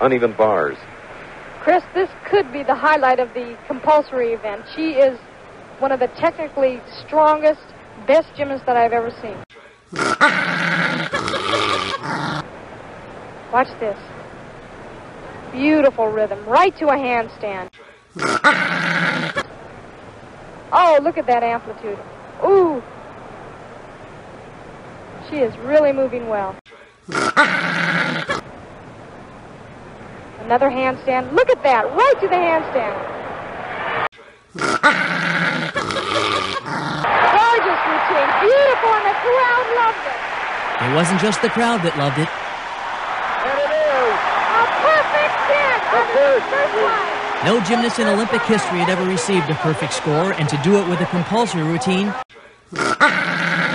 uneven bars. Chris, this could be the highlight of the compulsory event. She is one of the technically strongest, best gymnasts that I've ever seen. Watch this. Beautiful rhythm, right to a handstand. Oh, look at that amplitude. Ooh. She is really moving well. Another handstand. Look at that, right to the handstand. Gorgeous routine, beautiful, and the crowd loved it. It wasn't just the crowd that loved it. And it is A perfect ten on the first line. No gymnast in Olympic history had ever received a perfect score, and to do it with a compulsory routine